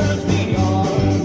serves me on.